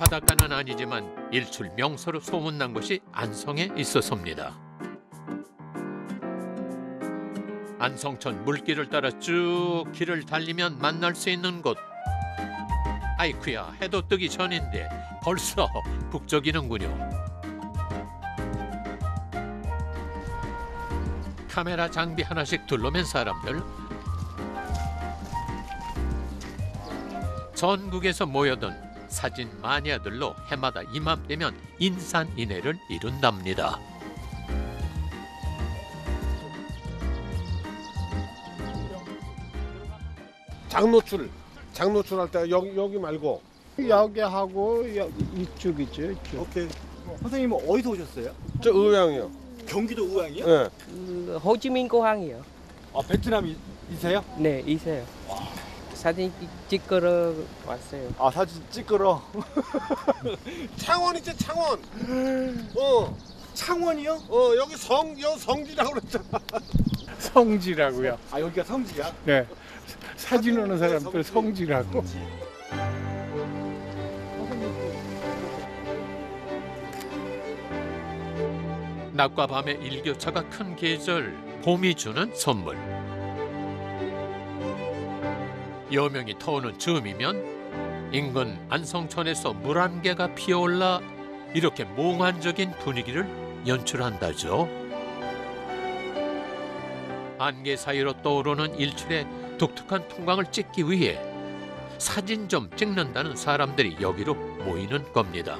바닷가는 아니지만 일출 명소로 소문난 곳이 안성에 있어서입니다. 안성천 물길을 따라 쭉 길을 달리면 만날 수 있는 곳. 아이쿠야 해도 뜨기 전인데 벌써 북적이는군요. 카메라 장비 하나씩 둘러맨 사람들. 전국에서 모여든 사진 마니아들로 해마다 이맘때면 인산인해를 이룬답니다. 장노출 장노출 할 때 여기 여기 말고 여기 하고 여- 이쪽. 오케이 선생님 은 어디서 오셨어요? 저 의왕이요 경기도 우왕이요? 예 음, 호치민공항이요. 아 베트남 이- 이세요? 네, 이세요. 사진 찍으러 왔어요. 아 사진 찍으러 창원 있지 창원 어 창원이요? 어, 여기 성, 여 성지라고 그랬잖아. 성지라고요. 아 여기가 성지야? 네. 사진 오는 사람들 성지라고. 낮과 밤의 일교차가 큰 계절 봄이 주는 선물. 여명이 터오는 즈음이면 인근 안성천에서 물 한 개가 피어올라 이렇게 몽환적인 분위기를 연출한다죠. 안개 사이로 떠오르는 일출의 독특한 풍광을 찍기 위해 사진 좀 찍는다는 사람들이 여기로 모이는 겁니다.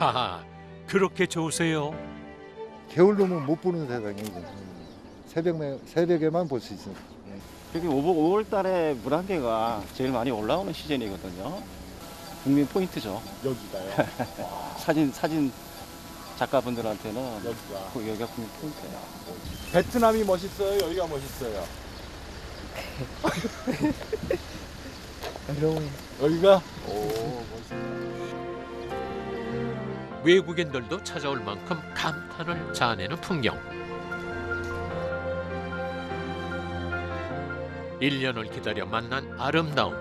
하하, 그렇게 좋으세요? 겨울 되면 못 보는 세상이죠. 새벽에 새벽에만 볼 수 있어요. 여기 5월 달에 물한 개가 제일 많이 올라오는 시즌이거든요. 국민 포인트죠. 여기가요? 사진 사진 작가분들한테는 여기가 그 여기가 국민 포인트예요. 베트남이 멋있어요? 여기가 멋있어요? 여기가? 오 멋있다 외국인들도 찾아올 만큼 감탄을 자아내는 풍경. 1년을 기다려 만난 아름다움.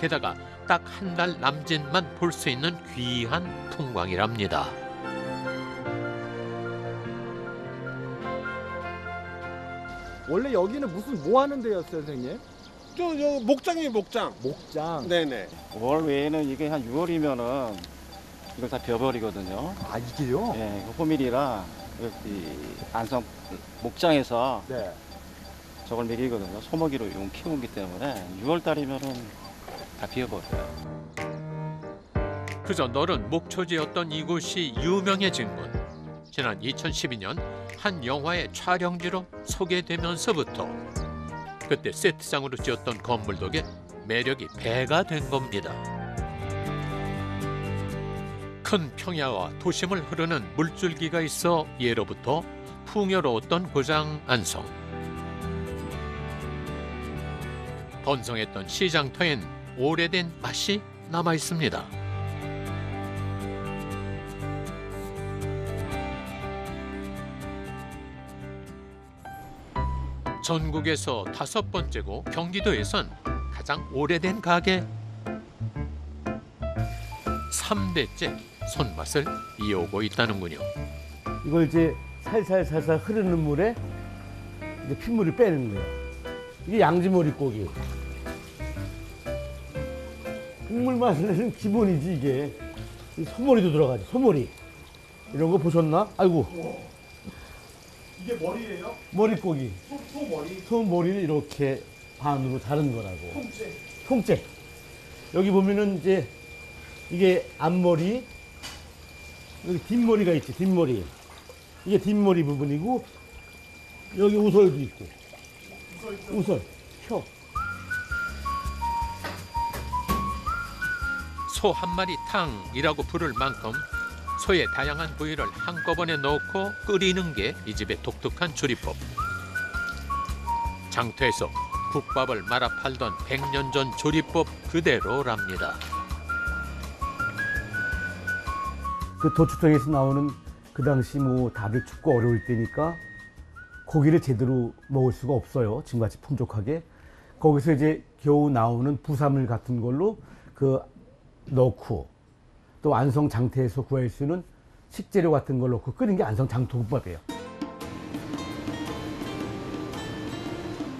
게다가 딱 한 달 남짓만 볼 수 있는 귀한 풍광이랍니다. 원래 여기는 무슨 뭐 하는 데였어요 선생님? 저, 저 목장이에요, 목장. 목장 네네. 5월 외에는 이게 한 6월이면은 이걸 다 벼버리거든요. 아 이게요? 예, 이거 호밀이라 여기 안성 목장에서 네 저걸 먹이거든요. 소먹이로 용 키우기 때문에 6월 달이면은 다 비어버려요. 그저 너른 목초지였던 이곳이 유명해진 곳. 지난 2012년 한 영화의 촬영지로 소개되면서부터 그때 세트장으로 지었던 건물 덕에 매력이 배가 된 겁니다. 큰 평야와 도심을 흐르는 물줄기가 있어 예로부터 풍요로웠던 고장 안성. 번성했던 시장터엔 오래된 맛이 남아 있습니다. 전국에서 다섯 번째고 경기도에선 가장 오래된 가게 3대째 손맛을 이어오고 있다는군요. 이걸 이제 살살살살 흐르는 물에 이제 핏물을 빼는 거예요. 이게 양지머리 고기. 국물 맛을 내는 기본이지 이게. 이 소머리도 들어가죠. 소머리. 이런 거 보셨나? 아이고. 이게 머리예요? 머리고기. 소, 소머리? 소머리를 이렇게 반으로 자른 거라고. 통째 통째. 여기 보면은 이제 이게 앞머리, 여기 뒷머리가 있지, 뒷머리. 이게 뒷머리 부분이고, 여기 우설도 있고. 우설, 혀. 소 한 마리 탕이라고 부를 만큼 소의 다양한 부위를 한꺼번에 넣고 끓이는 게 이 집의 독특한 조리법. 장터에서 국밥을 말아 팔던 100년 전 조리법 그대로랍니다. 그 도축장에서 나오는 그 당시 뭐 다들 춥고 어려울 때니까 고기를 제대로 먹을 수가 없어요. 지금같이 풍족하게. 거기서 이제 겨우 나오는 부산물 같은 걸로 그 넣고 또 완성 장태에서 구할 수 있는 식재료 같은 걸 넣고 끓인 게 안성 장통국밥이에요.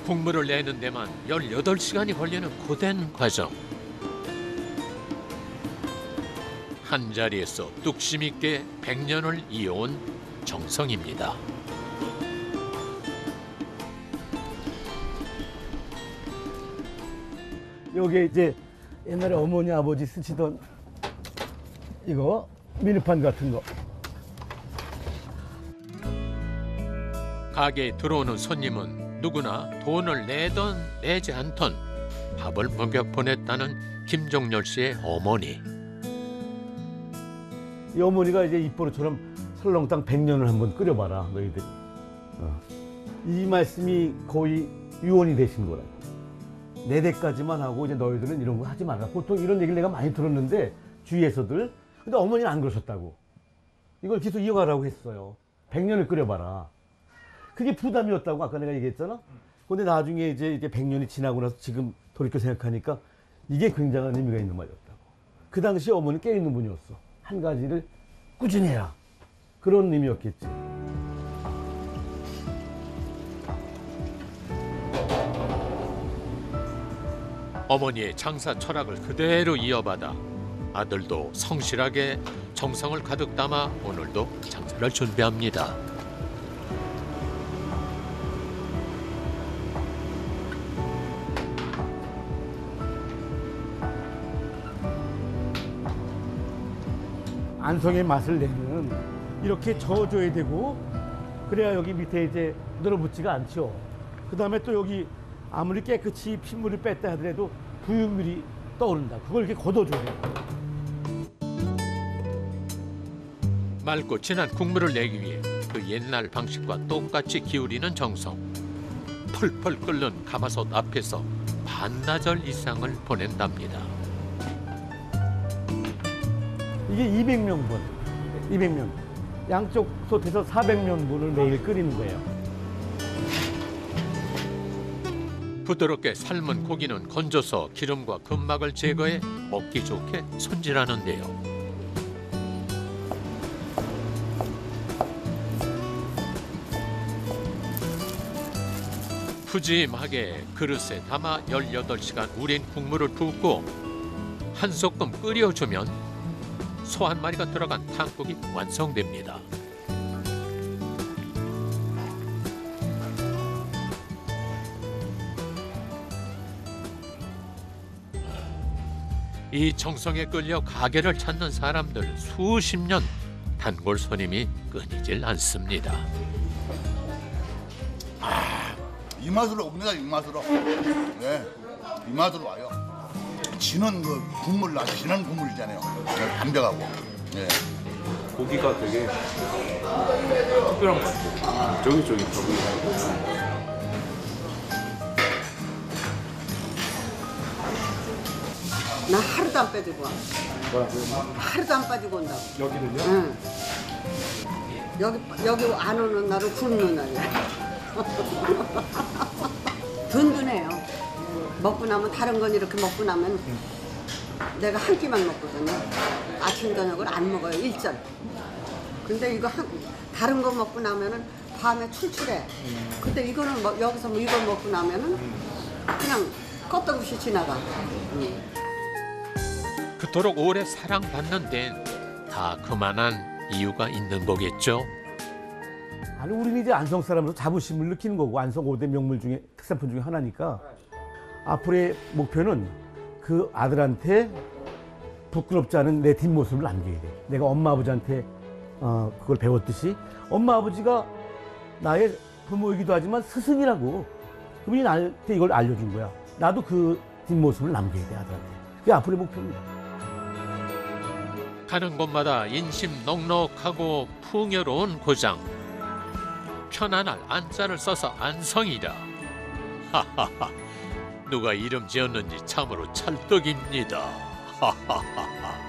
국물을 내는 데만 18시간이 걸리는 고된 과정. 한 자리에서 뚝심 있게 100년을 이어온 정성입니다. 여기 이제 옛날에 어머니 아버지 쓰시던 이거 미니판 같은 거. 가게에 들어오는 손님은 누구나 돈을 내던 내지 않던 밥을 먹여 보냈다는 김종렬 씨의 어머니. 이 어머니가 이제 입버릇처럼 설렁탕 100년을 한번 끓여봐라 너희들. 어. 이 말씀이 거의 유언이 되신 거라고. 네 대까지만 하고 이제 너희들은 이런 거 하지 마라. 보통 이런 얘기를 내가 많이 들었는데 주위에서들. 근데 어머니는 안 그러셨다고. 이걸 계속 이어가라고 했어요. 100년을 끓여봐라. 그게 부담이었다고 아까 내가 얘기했잖아. 근데 나중에 이제 이제 100년이 지나고 나서 지금 돌이켜 생각하니까 이게 굉장한 의미가 있는 말이었다고. 그 당시 어머니 깨있는 분이었어. 한 가지를 꾸준히 해라. 그런 의미였겠지. 어머니의 장사 철학을 그대로 이어받아 아들도 성실하게 정성을 가득 담아 오늘도 장사를 준비합니다. 안성의 맛을 내는 이렇게 저어줘야 되고 그래야 여기 밑에 이제 늘어붙지가 않죠. 그 다음에 또 여기 아무리 깨끗이 핏물을 뺐다 하더라도 부육물이 떠오른다. 그걸 이렇게 걷어줘야 돼. 맑고 진한 국물을 내기 위해 그 옛날 방식과 똑같이 기울이는 정성. 펄펄 끓는 가마솥 앞에서 반나절 이상을 보낸답니다. 이게 200명분, 200명. 양쪽 솥에서 400명분을 매일 끓이는 거예요. 부드럽게 삶은 고기는 건져서 기름과 근막을 제거해 먹기 좋게 손질하는데요. 푸짐하게 그릇에 담아 18시간 우린 국물을 붓고 한 소끔 끓여주면 소 한 마리가 들어간 탕국이 완성됩니다. 이 정성에 끌려 가게를 찾는 사람들 수십 년 단골 손님이 끊이질 않습니다. 이 맛으로 옵니다 이 맛으로 네, 이 맛으로 와요 진한 그 국물 아주 진한 국물이잖아요 네, 담백하고 네. 고기가 되게 특별한 것 같아요. 쫄깃쫄깃하고. 나 하루도 안 빠지고 와. 하루도 안 빠지고 온다고. 여기는요? 응. 여기 여기 안 오는 날은 굶는 날이야. 든든해요. 먹고 나면 다른 건 이렇게 먹고 나면 내가 한 끼만 먹거든요. 아침 저녁을 안 먹어요 일절. 근데 이거 한 다른 거 먹고 나면은 밤에 출출해. 근데 이거는 뭐, 여기서 뭐 이거 먹고 나면은 그냥 껐다없이 지나가. 응. 그토록 오래 사랑받는 데는 다 그만한 이유가 있는 거겠죠. 아니 우리는 이제 안성 사람으로 자부심을 느끼는 거고 안성 5대 명물 중에 특산품 중에 하나니까 앞으로의 목표는 그 아들한테 부끄럽지 않은 내 뒷모습을 남겨야 돼. 내가 엄마 아버지한테 어, 그걸 배웠듯이 엄마 아버지가 나의 부모이기도 하지만 스승이라고 그분이 나한테 이걸 알려준 거야. 나도 그 뒷모습을 남겨야 돼 아들한테. 그게 앞으로의 목표입니다. 가는 곳마다 인심 넉넉하고 풍요로운 고장. 편안할 안자를 써서 안성이라. 하하하. 누가 이름 지었는지 참으로 찰떡입니다. 하하하하.